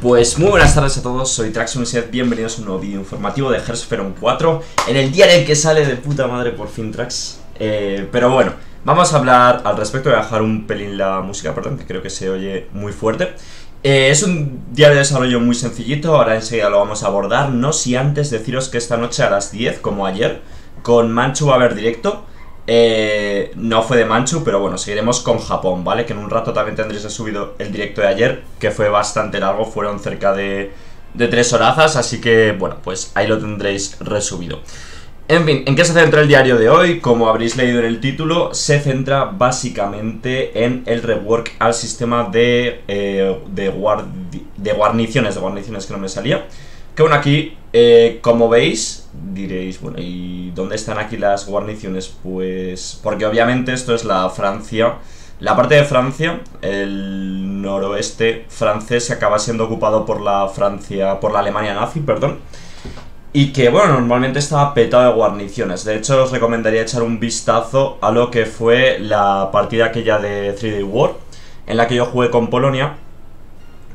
Pues muy buenas tardes a todos, soy Traxxon bienvenidos a un nuevo vídeo informativo de Hearthstone 4 En el día en el que sale de puta madre por fin Trax. Eh, Pero bueno, vamos a hablar al respecto, voy a bajar un pelín la música, perdón, que creo que se oye muy fuerte. Eh, Es un día de desarrollo muy sencillito, ahora enseguida lo vamos a abordar No si antes deciros que esta noche a las 10, como ayer, con Manchu va a haber directo. Eh, no fue de Manchu, pero bueno, seguiremos con Japón, ¿vale? Que en un rato también tendréis subido el directo de ayer, que fue bastante largo, fueron cerca de, de tres horazas, así que bueno, pues ahí lo tendréis resubido. En fin, ¿en qué se centra el diario de hoy? Como habréis leído en el título, se centra básicamente en el rework al sistema de, eh, de, de guarniciones, de guarniciones que no me salía. Que bueno, aquí, eh, como veis, diréis, bueno, ¿y dónde están aquí las guarniciones? Pues porque obviamente esto es la Francia, la parte de Francia, el noroeste francés se acaba siendo ocupado por la Francia, por la Alemania nazi, perdón. Y que, bueno, normalmente estaba petado de guarniciones. De hecho, os recomendaría echar un vistazo a lo que fue la partida aquella de 3D War, en la que yo jugué con Polonia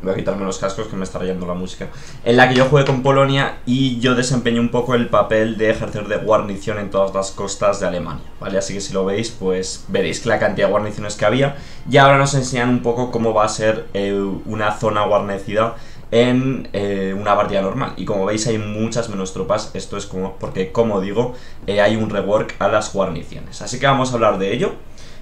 voy a quitarme los cascos que me está rayando la música, en la que yo jugué con Polonia y yo desempeñé un poco el papel de ejercer de guarnición en todas las costas de Alemania, ¿vale? Así que si lo veis, pues veréis la cantidad de guarniciones que había y ahora nos enseñan un poco cómo va a ser eh, una zona guarnecida en eh, una partida normal. Y como veis hay muchas menos tropas, esto es como porque como digo, eh, hay un rework a las guarniciones. Así que vamos a hablar de ello.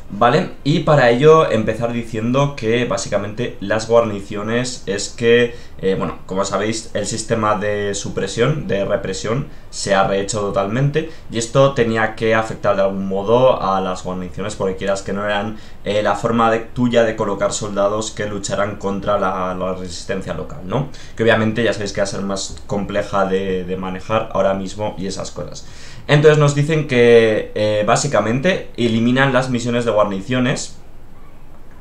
¿Vale? Y para ello empezar diciendo que básicamente las guarniciones es que, eh, bueno, como sabéis, el sistema de supresión, de represión, se ha rehecho totalmente y esto tenía que afectar de algún modo a las guarniciones porque quieras que no eran eh, la forma tuya de colocar soldados que lucharan contra la, resistencia local, ¿no? Que obviamente ya sabéis que va a ser más compleja de, de manejar ahora mismo y esas cosas. Entonces nos dicen que eh, básicamente eliminan las misiones de guarniciones,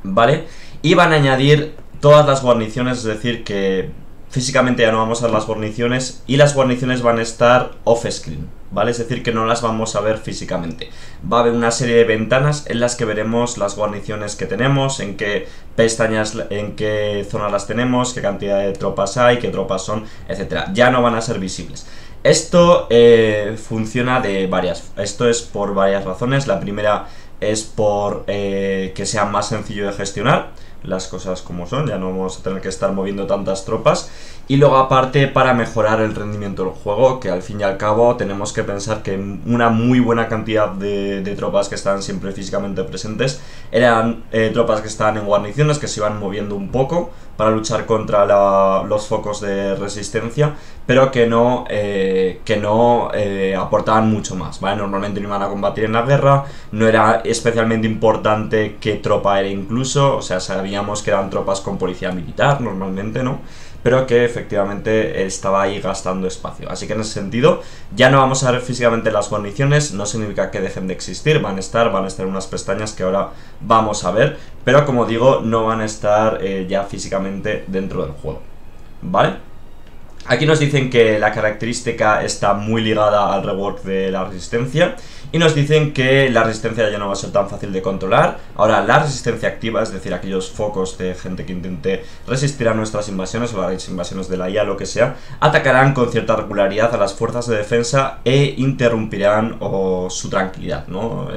¿vale? Y van a añadir todas las guarniciones, es decir, que físicamente ya no vamos a ver las guarniciones y las guarniciones van a estar off-screen, ¿vale? Es decir, que no las vamos a ver físicamente. Va a haber una serie de ventanas en las que veremos las guarniciones que tenemos, en qué pestañas, en qué zonas las tenemos, qué cantidad de tropas hay, qué tropas son, etc. Ya no van a ser visibles. Esto eh, funciona de varias, esto es por varias razones. La primera es por eh, que sea más sencillo de gestionar las cosas como son, ya no vamos a tener que estar moviendo tantas tropas. Y luego aparte para mejorar el rendimiento del juego, que al fin y al cabo tenemos que pensar que una muy buena cantidad de, tropas que están siempre físicamente presentes eran eh, tropas que estaban en guarniciones, que se iban moviendo un poco para luchar contra los focos de resistencia, pero que no, eh, que no eh, aportaban mucho más, ¿vale? Normalmente no iban a combatir en la guerra, no era especialmente importante qué tropa era incluso, o sea, sabíamos que eran tropas con policía militar normalmente, ¿no? Pero que efectivamente estaba ahí gastando espacio. Así que en ese sentido, ya no vamos a ver físicamente las guarniciones, no significa que dejen de existir, van a estar, van a estar unas pestañas que ahora vamos a ver, pero como digo, no van a estar eh, ya físicamente dentro del juego. ¿Vale? Aquí nos dicen que la característica está muy ligada al rework de la resistencia y nos dicen que la resistencia ya no va a ser tan fácil de controlar. Ahora la resistencia activa, es decir, aquellos focos de gente que intente resistir a nuestras invasiones o las invasiones de la IA, lo que sea, atacarán con cierta regularidad a las fuerzas de defensa e interrumpirán su tranquilidad, ¿no?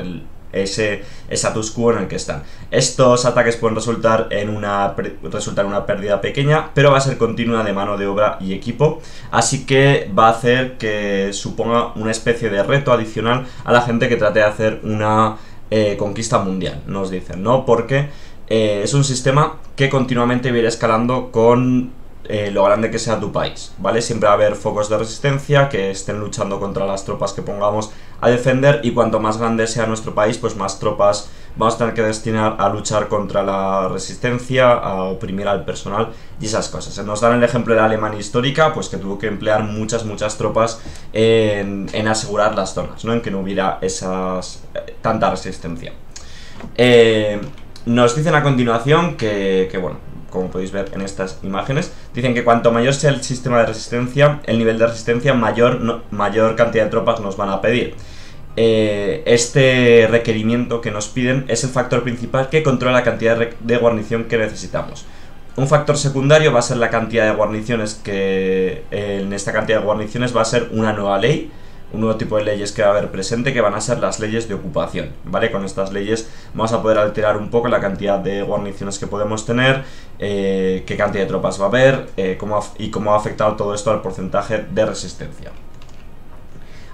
Ese status quo en el que están. Estos ataques pueden resultar en una, resultar en una pérdida pequeña, pero va a ser continua de mano de obra y equipo, así que va a hacer que suponga una especie de reto adicional a la gente que trate de hacer una eh, conquista mundial, nos dicen, ¿no? Porque eh, es un sistema que continuamente viene escalando con eh, lo grande que sea tu país, ¿vale? Siempre va a haber focos de resistencia que estén luchando contra las tropas que pongamos a defender y cuanto más grande sea nuestro país, pues más tropas vamos a tener que destinar a luchar contra la resistencia, a oprimir al personal y esas cosas. Nos dan el ejemplo de la Alemania histórica, pues que tuvo que emplear muchas, muchas tropas en, asegurar las zonas, ¿no? En que no hubiera esas eh, tanta resistencia. Eh, nos dicen a continuación que, que bueno, como podéis ver en estas imágenes, dicen que cuanto mayor sea el sistema de resistencia, el nivel de resistencia, mayor, mayor cantidad de tropas nos van a pedir. Eh, este requerimiento que nos piden es el factor principal que controla la cantidad de guarnición que necesitamos. un factor secundario va a ser la cantidad de guarniciones que en esta cantidad de guarniciones va a ser una nueva ley, un nuevo tipo de leyes que va a haber presente que van a ser las leyes de ocupación, ¿vale? Con estas leyes vamos a poder alterar un poco la cantidad de guarniciones que podemos tener, eh, qué cantidad de tropas va a haber eh, cómo y cómo ha afectado todo esto al porcentaje de resistencia.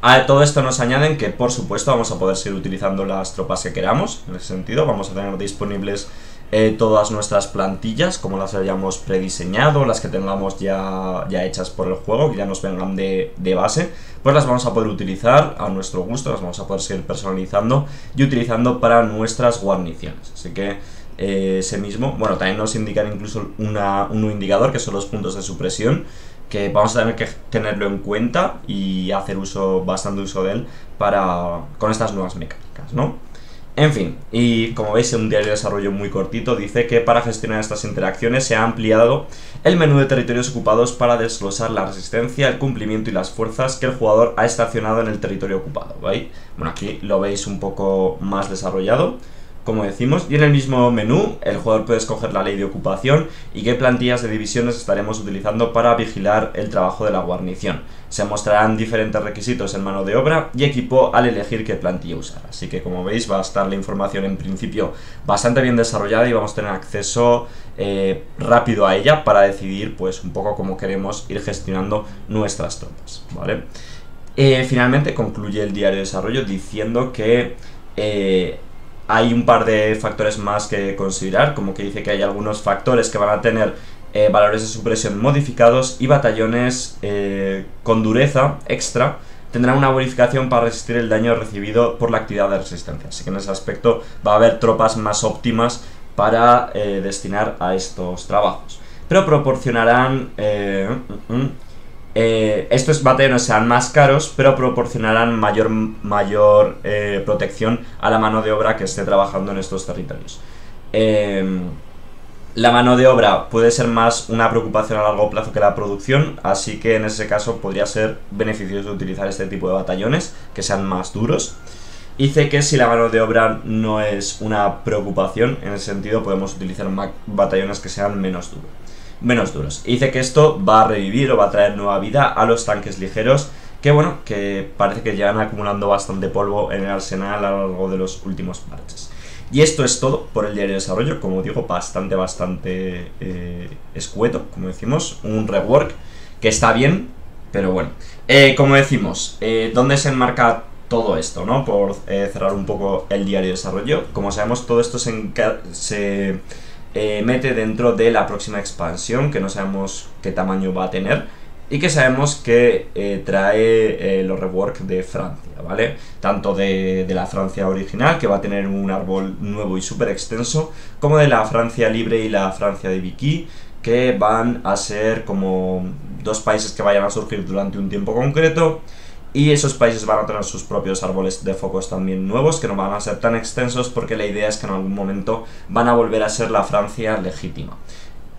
A todo esto nos añaden que por supuesto vamos a poder seguir utilizando las tropas que queramos, en ese sentido vamos a tener disponibles eh, todas nuestras plantillas, como las hayamos prediseñado, las que tengamos ya, ya hechas por el juego, que ya nos vengan de, base, pues las vamos a poder utilizar a nuestro gusto, las vamos a poder seguir personalizando y utilizando para nuestras guarniciones. Así que eh, ese mismo, bueno, también nos indican incluso una, un indicador que son los puntos de supresión, que vamos a tener que tenerlo en cuenta y hacer uso, bastante uso de él para, con estas nuevas mecánicas, ¿no? En fin, y como veis en un diario de desarrollo muy cortito. Dice que para gestionar estas interacciones se ha ampliado el menú de territorios ocupados para desglosar la resistencia, el cumplimiento y las fuerzas que el jugador ha estacionado en el territorio ocupado, Bueno, aquí lo veis un poco más desarrollado como decimos, y en el mismo menú el jugador puede escoger la ley de ocupación y qué plantillas de divisiones estaremos utilizando para vigilar el trabajo de la guarnición. Se mostrarán diferentes requisitos en mano de obra y equipo al elegir qué plantilla usar. Así que como veis va a estar la información en principio bastante bien desarrollada y vamos a tener acceso eh, rápido a ella para decidir pues un poco cómo queremos ir gestionando nuestras tropas. ¿vale? Eh, finalmente concluye el diario de desarrollo diciendo que eh, hay un par de factores más que considerar, como que dice que hay algunos factores que van a tener eh, valores de supresión modificados y batallones eh, con dureza extra tendrán una bonificación para resistir el daño recibido por la actividad de resistencia. Así que en ese aspecto va a haber tropas más óptimas para eh, destinar a estos trabajos. Pero proporcionarán... Mm, mm, eh, estos batallones sean más caros, pero proporcionarán mayor, mayor eh, protección a la mano de obra que esté trabajando en estos territorios. Em, la mano de obra puede ser más una preocupación a largo plazo que la producción, así que en ese caso podría ser beneficioso utilizar este tipo de batallones que sean más duros. Hice que si la mano de obra no es una preocupación, en ese sentido podemos utilizar batallones que sean menos duros menos duros. dice que esto va a revivir o va a traer nueva vida a los tanques ligeros, que bueno, que parece que llevan acumulando bastante polvo en el arsenal a lo largo de los últimos parches. Y esto es todo por el diario de desarrollo, como digo, bastante, bastante eh, escueto, como decimos, un rework que está bien, pero bueno. Eh, como decimos, eh, ¿dónde se enmarca todo esto, no? Por cerrar un poco el diario de desarrollo. Como sabemos, todo esto se, se eh, mete dentro de la próxima expansión, que no sabemos qué tamaño va a tener, y que sabemos que eh, trae eh, los rework de Francia, ¿vale? Tanto de, de, la Francia original, que va a tener un árbol nuevo y súper extenso, como de la Francia libre y la Francia de Vicky, que van a ser como dos países que vayan a surgir durante un tiempo concreto y esos países van a tener sus propios árboles de focos también nuevos, que no van a ser tan extensos porque la idea es que en algún momento van a volver a ser la Francia legítima.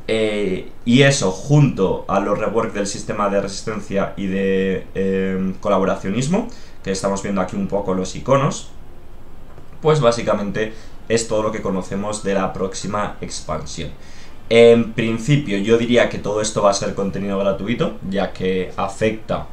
Eh, y eso, junto a los rework del sistema de resistencia y de eh, colaboracionismo, que estamos viendo aquí un poco los iconos, pues básicamente es todo lo que conocemos de la próxima expansión. En principio yo diría que todo esto va a ser contenido gratuito, ya que afecta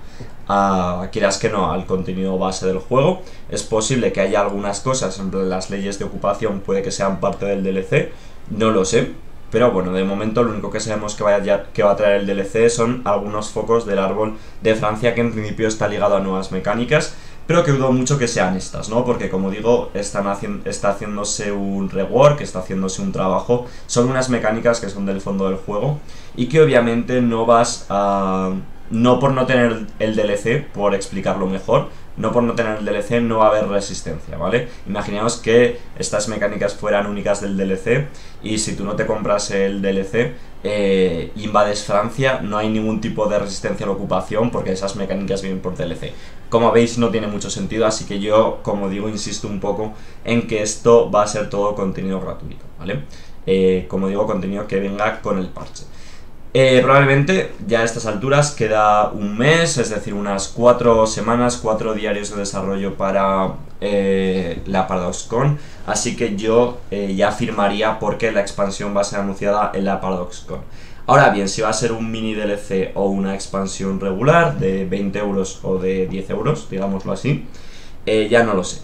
a, quieras que no, al contenido base del juego. Es posible que haya algunas cosas, en las leyes de ocupación puede que sean parte del DLC, no lo sé. Pero bueno, de momento lo único que sabemos que, vaya, que va a traer el DLC son algunos focos del árbol de Francia que en principio está ligado a nuevas mecánicas, pero que dudo mucho que sean estas, ¿no? Porque como digo, están está haciéndose un rework, está haciéndose un trabajo, son unas mecánicas que son del fondo del juego y que obviamente no vas a no por no tener el DLC, por explicarlo mejor, no por no tener el DLC no va a haber resistencia, ¿vale? Imaginaos que estas mecánicas fueran únicas del DLC y si tú no te compras el DLC, eh, invades Francia, no hay ningún tipo de resistencia a la ocupación porque esas mecánicas vienen por DLC. Como veis no tiene mucho sentido, así que yo, como digo, insisto un poco en que esto va a ser todo contenido gratuito, ¿vale? Eh, como digo, contenido que venga con el parche. Eh, probablemente ya a estas alturas queda un mes, es decir, unas cuatro semanas, cuatro diarios de desarrollo para eh, la ParadoxCon. Así que yo eh, ya firmaría porque la expansión va a ser anunciada en la ParadoxCon. Ahora bien, si va a ser un mini DLC o una expansión regular de 20 euros o de 10 euros, digámoslo así, ya no lo sé.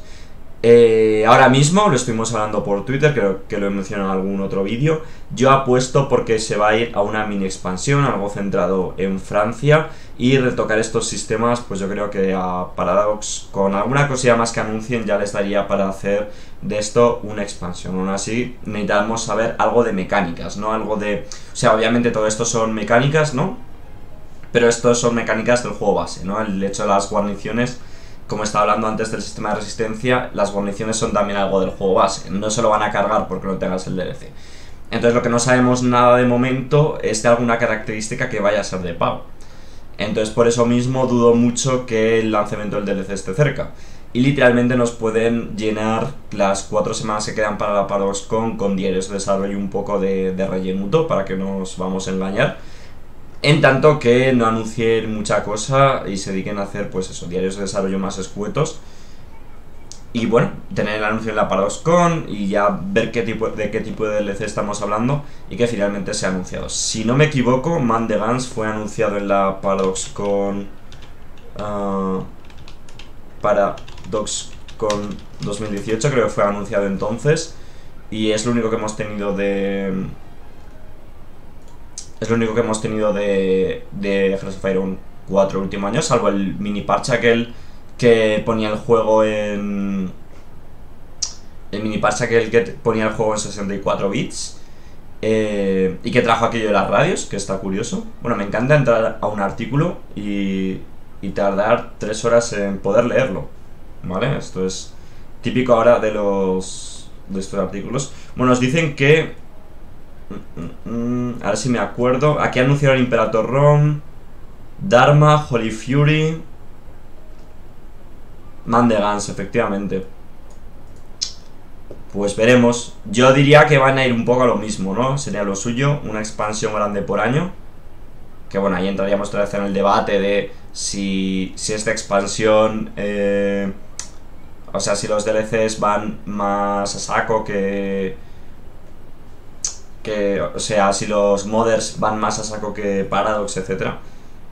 Eh, ahora mismo, lo estuvimos hablando por Twitter, creo que lo he mencionado en algún otro vídeo, yo apuesto porque se va a ir a una mini expansión, algo centrado en Francia, y retocar estos sistemas, pues yo creo que a Paradox, con alguna cosilla más que anuncien, ya les daría para hacer de esto una expansión. Aún así, necesitamos saber algo de mecánicas, ¿no? Algo de... O sea, obviamente todo esto son mecánicas, ¿no? Pero esto son mecánicas del juego base, ¿no? El hecho de las guarniciones como estaba hablando antes del sistema de resistencia, las guarniciones son también algo del juego base. No se lo van a cargar porque no tengas el DLC. Entonces lo que no sabemos nada de momento es de alguna característica que vaya a ser de pago. Entonces por eso mismo dudo mucho que el lanzamiento del DLC esté cerca. Y literalmente nos pueden llenar las cuatro semanas que quedan para la ParadoxCon con diarios de desarrollo y un poco de, de rellenuto para que nos vamos a engañar en tanto que no anuncien mucha cosa y se dediquen a hacer, pues eso, diarios de desarrollo más escuetos. Y bueno, tener el anuncio en la ParadoxCon y ya ver qué tipo, de qué tipo de DLC estamos hablando y que finalmente sea anunciado. Si no me equivoco, Man the Guns fue anunciado en la ParadoxCon. Uh, ParadoxCon 2018, creo que fue anunciado entonces. Y es lo único que hemos tenido de es lo único que hemos tenido de, de Hearts of Iron 4 últimos años, salvo el mini parche aquel que ponía el juego en... El mini parche aquel que ponía el juego en 64 bits. Eh, y que trajo aquello de las radios, que está curioso. Bueno, me encanta entrar a un artículo y, y tardar 3 horas en poder leerlo. ¿Vale? Esto es típico ahora de los de estos artículos. Bueno, nos dicen que Mm, mm, mm. si me acuerdo. Aquí anunciaron Imperator Rom, Dharma, Holy Fury, Man de Guns, efectivamente. Pues veremos. Yo diría que van a ir un poco a lo mismo, ¿no? Sería lo suyo, una expansión grande por año. Que bueno, ahí entraríamos otra vez en el debate de si, si esta expansión... Eh, o sea, si los DLCs van más a saco que que, o sea, si los modders van más a saco que Paradox, etcétera.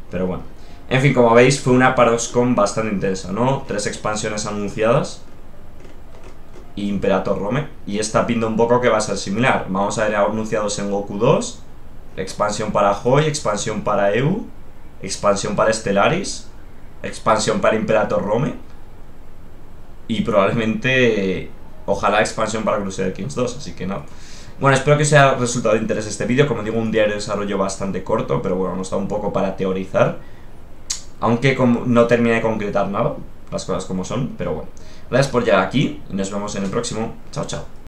Pero bueno. En fin, como veis, fue una ParadoxCon bastante intensa, ¿no? Tres expansiones anunciadas. Y Imperator Rome. Y esta pinta un poco que va a ser similar. Vamos a ver anunciados en Goku 2. Expansión para Hoi, expansión para EU. Expansión para Stellaris. Expansión para Imperator Rome. Y probablemente... Ojalá expansión para Crusader Kings 2, así que no. Bueno, espero que os haya resultado de interés este vídeo. Como digo, un diario de desarrollo bastante corto, pero bueno, nos da un poco para teorizar. Aunque no termine de concretar nada, las cosas como son, pero bueno. Gracias por llegar aquí y nos vemos en el próximo. Chao, chao.